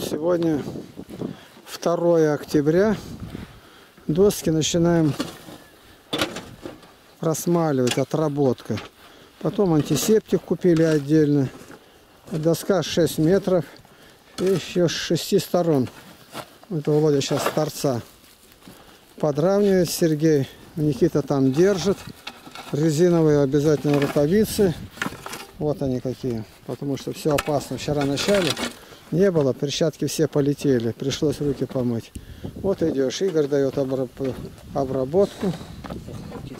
Сегодня 2 октября. Доски начинаем просмаливать, отработка. Потом антисептик купили отдельно. Доска 6 метров. И еще с шести сторон. Это Володя сейчас с торца подравнивает Сергей. Никита там держит. Резиновые обязательно рукавицы. Вот они какие. Потому что все опасно. Вчера начали не было, перчатки все полетели. Пришлось руки помыть. Вот идешь. Игорь дает обработку.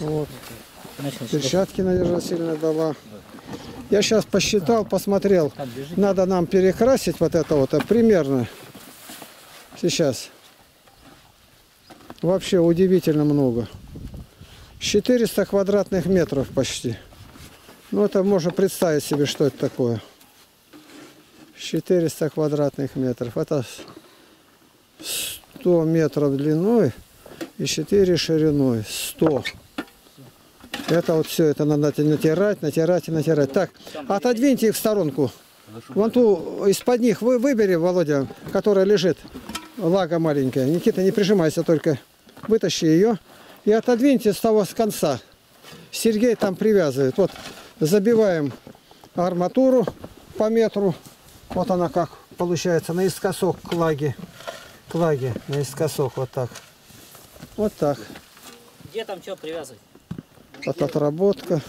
Вот. Перчатки Надежда сильно дала. Я сейчас посчитал, посмотрел. Надо нам перекрасить вот это вот а примерно. Сейчас. Вообще удивительно много. 400 квадратных метров почти. Ну это можно представить себе, что это такое. 400 квадратных метров. Это 100 метров длиной и 4 шириной. 100. Это вот все, это надо натирать, натирать и натирать. Так, отодвиньте их в сторонку. Вон ту из-под них вы выбери, Володя, которая лежит. Лага маленькая. Никита, не прижимайся только. Вытащи ее и отодвиньте с того с конца. Сергей там привязывает. Вот забиваем арматуру по метру. Вот она как получается наискосок к лаге. К лаге наискосок вот так. Вот так. Где там что привязывать? Вот отработка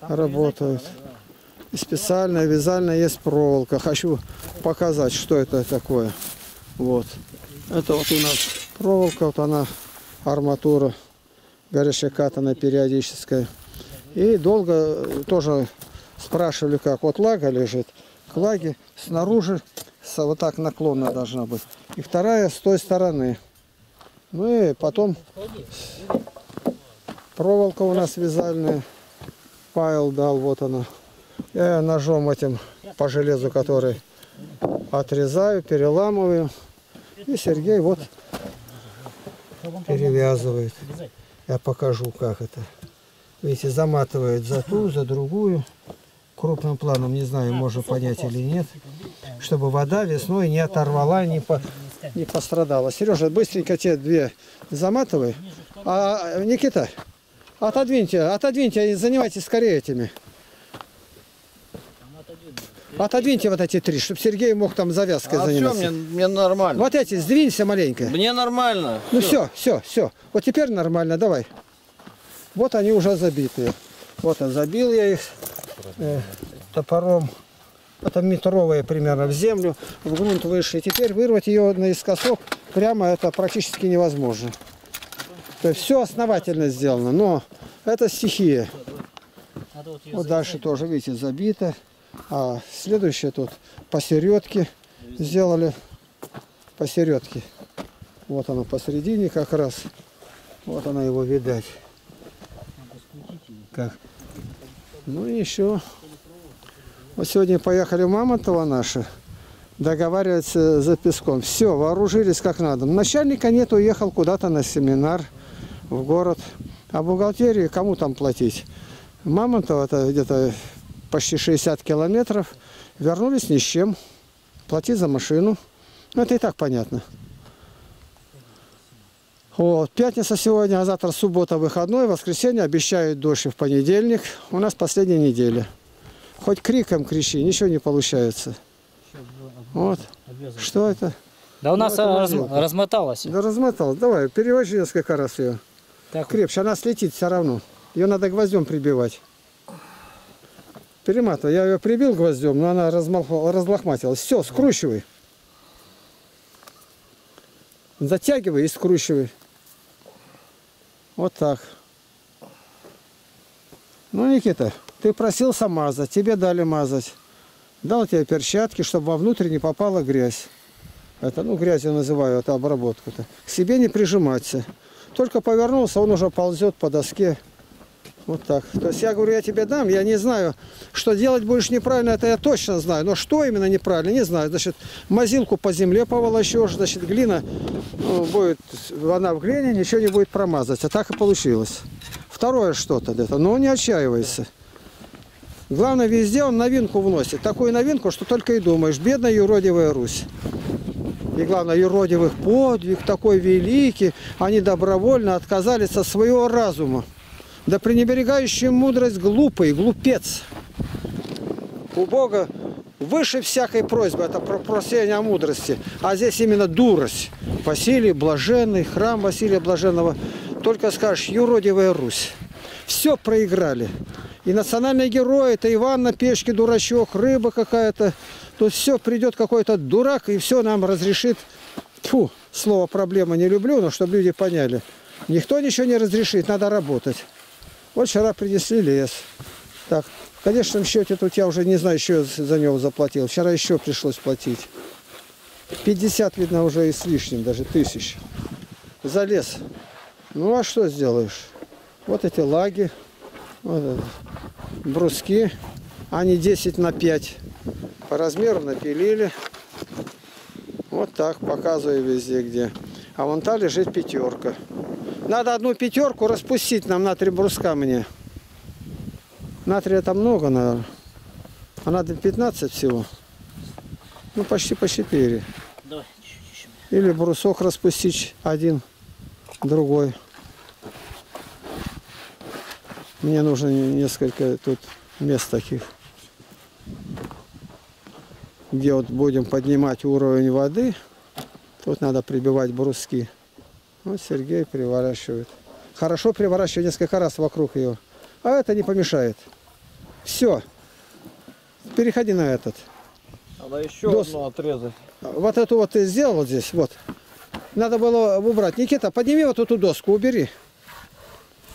работает. И специальная вязальная есть проволока. Хочу показать, что это такое. Вот. Это вот у нас проволока, вот она арматура горячекатанная периодическая. И долго тоже спрашивали, как вот лага лежит. К лаге снаружи вот так наклонно должна быть. И вторая с той стороны. Ну и потом проволока у нас вязальная. Павел дал, вот она. Я ножом этим по железу, который отрезаю, переламываю. И Сергей вот перевязывает. Я покажу, как это. Видите, заматывает за ту, за другую. Крупным планом, не знаю, можно понять или нет. Чтобы вода весной не оторвала, не, по, не пострадала. Сережа, быстренько те две заматывай. А, Никита, отодвиньте, отодвиньте, занимайтесь скорее этими. Отодвиньте вот эти три, чтобы Сергей мог там завязкой а заниматься. Все, мне, мне нормально. Вот эти, сдвинься маленько. Мне нормально. Ну все, все, все. Вот теперь нормально, давай. Вот они уже забитые. Вот он забил я их э, топором. Это метровые примерно в землю, в грунт выше. И теперь вырвать ее наискосок прямо это практически невозможно. То есть все основательно сделано, но это стихия. Вот дальше тоже, видите, забито. А следующее тут посередке сделали. Посередке. Вот оно посередине как раз. Вот она его видать. Как? Ну и еще. Вот сегодня поехали в Мамонтово наши. Договариваться за песком. Все, вооружились как надо. Начальника нет, уехал куда-то на семинар в город. А бухгалтерии кому там платить? Мамонтово это где-то почти 60 километров. Вернулись ни с чем. Платить за машину. Ну, это и так понятно. Вот. Пятница сегодня, а завтра суббота выходной, воскресенье обещают дождь в понедельник. У нас последняя неделя. Хоть криком кричи, ничего не получается. Вот. Что это? Да у нас Ну, раз, мазилка. размоталось. Да размотал. Давай, перевожи несколько раз ее. Так, Крепче, она слетит все равно. Ее надо гвоздем прибивать. Перематывай. Я ее прибил гвоздем, но она разлохматилась. Все, скручивай. Затягивай и скручивай. Вот так. Ну, Никита, ты просился мазать, тебе дали мазать. Дал тебе перчатки, чтобы вовнутрь не попала грязь. Это, ну, грязью называю, это обработку-то. К себе не прижиматься. Только повернулся, он уже ползет по доске. Вот так. То есть я говорю, я тебе дам, я не знаю, что делать будешь неправильно, это я точно знаю. Но что именно неправильно, не знаю. Значит, мазилку по земле поволочешь, значит, глина ну, будет, она в глине, ничего не будет промазать. А так и получилось. Второе что-то где-то, но не отчаивайся. Главное, везде он новинку вносит. Такую новинку, что только и думаешь. Бедная юродивая Русь. И главное, юродивых подвиг такой великий. Они добровольно отказались от своего разума. Да пренебрегающий мудрость глупый, глупец. У Бога выше всякой просьбы, это про просение о мудрости. А здесь именно дурость. Василий Блаженный, храм Василия Блаженного. Только скажешь, юродивая Русь. Все проиграли. И национальные герои, это Иван на печке, дурачок, рыба какая-то. Тут все придет какой-то дурак и все нам разрешит. Фу, слово проблема не люблю, но чтобы люди поняли. Никто ничего не разрешит, надо работать. Вот вчера принесли лес. Так, в конечном счете тут я уже не знаю, еще за него заплатил. Вчера еще пришлось платить. 50, видно, уже и с лишним, даже тысяч. За лес. Ну а что сделаешь? Вот эти лаги, вот бруски. Они 10 на 5. По размеру напилили. Вот так, показываю везде где. А вон та лежит пятерка. Надо одну пятерку распустить нам на три бруска мне. Натрия там много, наверное. А надо 15 всего. Ну, почти по 4. Давай. Или брусок распустить один, другой. Мне нужно несколько тут мест таких, где вот будем поднимать уровень воды. Тут надо прибивать бруски. Вот Сергей приворачивает. Хорошо приворачивает несколько раз вокруг ее. А это не помешает. Все. Переходи на этот. Надо еще Дос- одну отрезать. Вот эту вот ты сделал вот здесь, вот. Надо было убрать. Никита, подними вот эту доску, убери.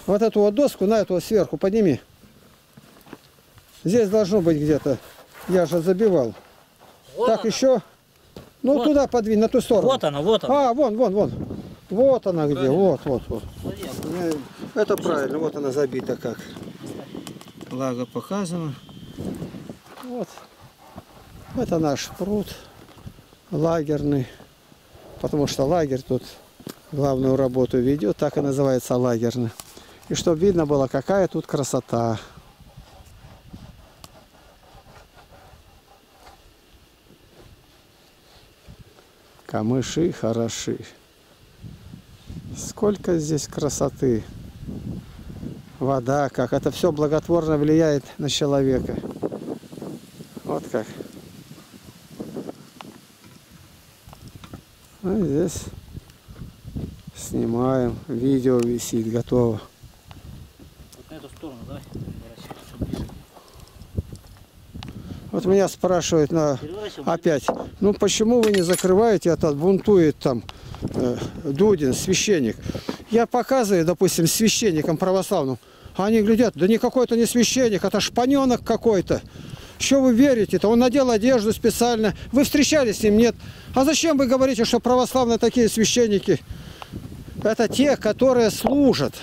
Вот эту вот доску на эту вот сверху подними. Здесь должно быть где-то. Я же забивал. Вот так, она. еще. Ну, Вот. туда подвинь, на ту сторону. Вот она, вот она. А, вон, вон, вон. Вот она где, вот, вот, вот. Э, Это правильно, вот она забита как. Лага показана. Вот. Это наш пруд лагерный. Потому что лагерь тут главную работу ведет, так и называется лагерный. И чтобы видно было, какая тут красота. Камыши хороши. Сколько здесь красоты. Вода, как это все благотворно влияет на человека. Вот как. А здесь снимаем. Видео висит, готово. вот на эту сторону, давай. Вот меня спрашивают на опять, ну почему вы не закрываете этот, бунтует там Дудин, священник. Я показываю, допустим, священникам православным, а они глядят, да никакой это не священник, это шпаненок какой-то. Что вы верите-то? Он надел одежду специально. Вы встречались с ним? Нет. А зачем вы говорите, что православные такие священники? Это те, которые служат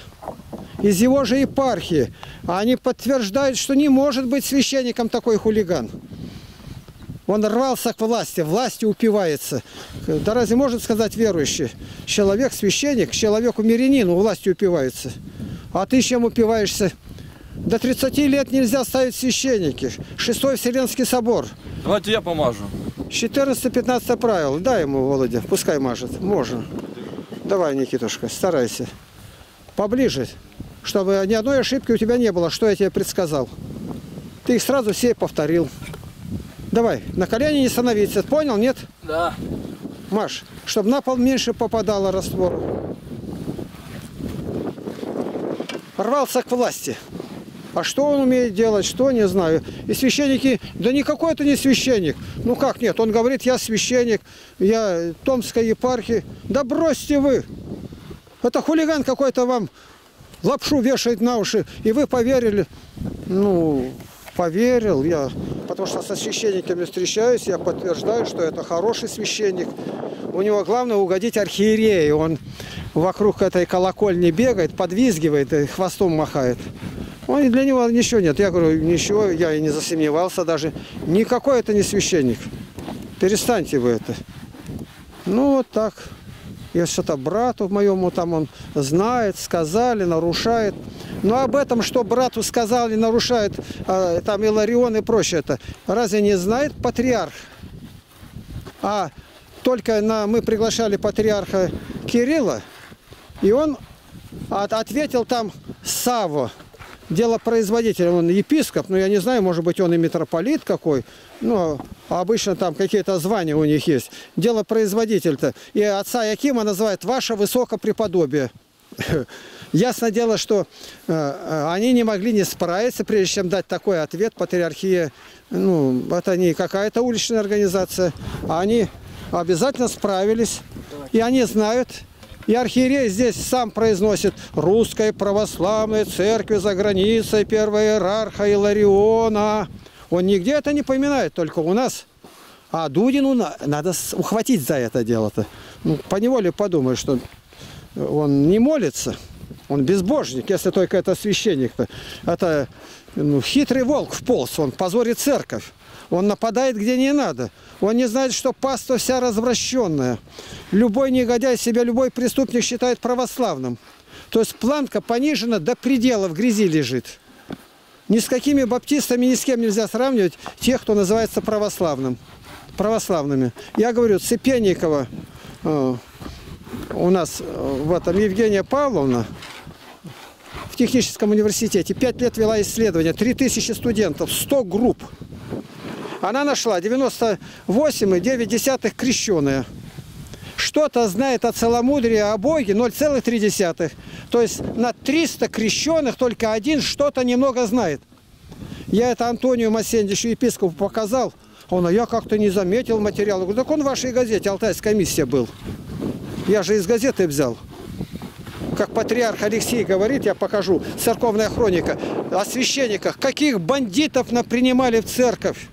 из его же епархии. А они подтверждают, что не может быть священником такой хулиган. Он рвался к власти, власти упивается. Да разве может сказать верующий? Человек, священник, человеку мирянину властью упивается. А ты чем упиваешься? До 30 лет нельзя ставить священники. Шестой Вселенский собор. Давайте я помажу. 14-15 правил. Дай ему, Володя, пускай мажет. Можно. Давай, Никитушка, старайся. Поближе, чтобы ни одной ошибки у тебя не было, что я тебе предсказал. Ты их сразу все повторил. Давай, на колени не становиться. Понял, нет? Да. Маш, чтобы на пол меньше попадало раствора. Рвался к власти. А что он умеет делать, что, не знаю. И священники, да никакой это не священник. Ну как нет, он говорит, я священник, я Томской епархии. Да бросьте вы. Это хулиган какой-то вам лапшу вешает на уши, и вы поверили. Ну, поверил я, потому что со священниками встречаюсь, я подтверждаю, что это хороший священник. У него главное угодить архиерею. Он вокруг этой колокольни бегает, подвизгивает и хвостом махает. Он и для него ничего нет. Я говорю, ничего, я и не засомневался даже. Никакой это не священник. Перестаньте вы это. Ну вот так. Я что-то брату моему там он знает, сказали, нарушает. Но об этом, что брату сказали, нарушает э, там Иларион и прочее это, разве не знает патриарх? А только на, мы приглашали патриарха Кирилла, и он от, ответил там Саво, делопроизводитель, он епископ, но я не знаю, может быть, он и митрополит какой, но обычно там какие-то звания у них есть. Делопроизводитель-то. И отца Якима называют «Ваше высокопреподобие». Ясно дело, что э, э, они не могли не справиться, прежде чем дать такой ответ. Патриархия, ну, это не какая-то уличная организация, они обязательно справились. И они знают, и архиерей здесь сам произносит «Русской православной церкви за границей первого иерарха Илариона». Он нигде это не поминает, только у нас. А Дудину надо ухватить за это дело-то. Ну, поневоле подумаешь, что он не молится, он безбожник, если только это священник-то. Это ну, хитрый волк в полз, он позорит церковь. Он нападает где не надо. Он не знает, что паства вся развращенная. Любой негодяй себя, любой преступник считает православным. То есть планка понижена до предела, в грязи лежит. Ни с какими баптистами, ни с кем нельзя сравнивать тех, кто называется православным. православными. Я говорю, Цепенникова, э, у нас э, в этом Евгения Павловна, в техническом университете, 5 лет вела исследование, 3000 студентов, 100 групп. Она нашла 98,9 крещеные. Что-то знает о целомудрии, о Боге 0,3. То есть на 300 крещенных только один что-то немного знает. Я это Антонию Масендичу, епископу, показал. Он, а я как-то не заметил материал. Я говорю, так он в вашей газете, Алтайская миссия был. Я же из газеты взял. Как патриарх Алексей говорит, я покажу, церковная хроника, о священниках, каких бандитов принимали в церковь.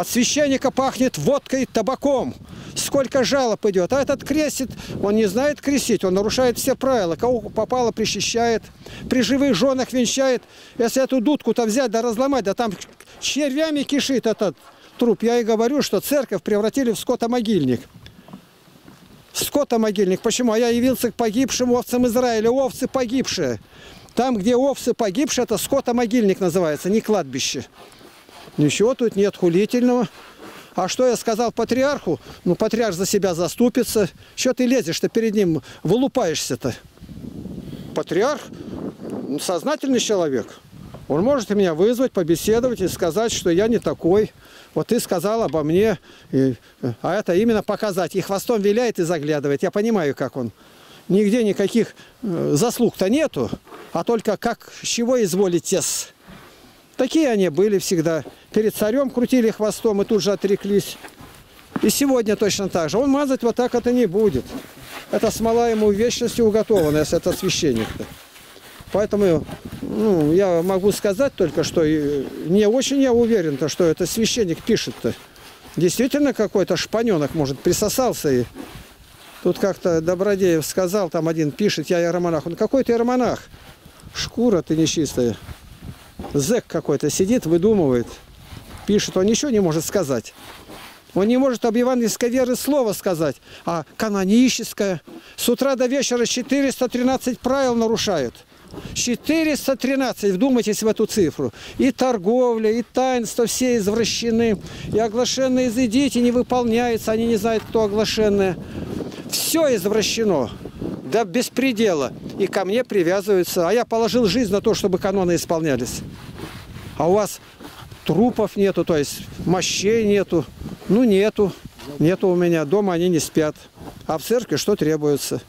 От священника пахнет водкой, табаком. Сколько жалоб идет. А этот крестит, он не знает крестить, он нарушает все правила. Кого попало, причащает. При живых женах венчает. Если эту дудку-то взять да разломать, да там червями кишит этот труп. Я и говорю, что церковь превратили в скотомогильник. Скотомогильник. Почему? А я явился к погибшим овцам Израиля. Овцы погибшие. Там, где овцы погибшие, это скотомогильник называется, не кладбище. Ничего тут нет хулительного. А что я сказал патриарху? Ну, патриарх за себя заступится. Что ты лезешь-то перед ним, вылупаешься-то? Патриарх сознательный человек. Он может меня вызвать, побеседовать и сказать, что я не такой. Вот ты сказал обо мне, и, а это именно показать. И хвостом виляет и заглядывает. Я понимаю, как он. Нигде никаких э, заслуг-то нету, а только как, чего изволите -с. Такие они были всегда. Перед царем крутили хвостом и тут же отреклись. И сегодня точно так же. Он мазать вот так это не будет. Это смола ему в вечности уготована, если это священник-то. Поэтому ну, я могу сказать только, что не очень я уверен, то, что это священник пишет-то. Действительно какой-то шпаненок, может, присосался и Тут как-то Добродеев сказал, там один пишет, я иеромонах. Он какой ты иеромонах? Шкура ты нечистая зэк какой-то сидит, выдумывает, пишет, он ничего не может сказать. Он не может об евангельской вере слова сказать, а каноническое. С утра до вечера 413 правил нарушают. 413, вдумайтесь в эту цифру. И торговля, и таинство все извращены. И оглашенные изыдите не выполняются, они не знают, кто оглашенные. Все извращено до беспредела. И ко мне привязываются. А я положил жизнь на то, чтобы каноны исполнялись. А у вас трупов нету, то есть мощей нету. Ну, нету. Нету у меня. Дома они не спят. А в церкви что требуется?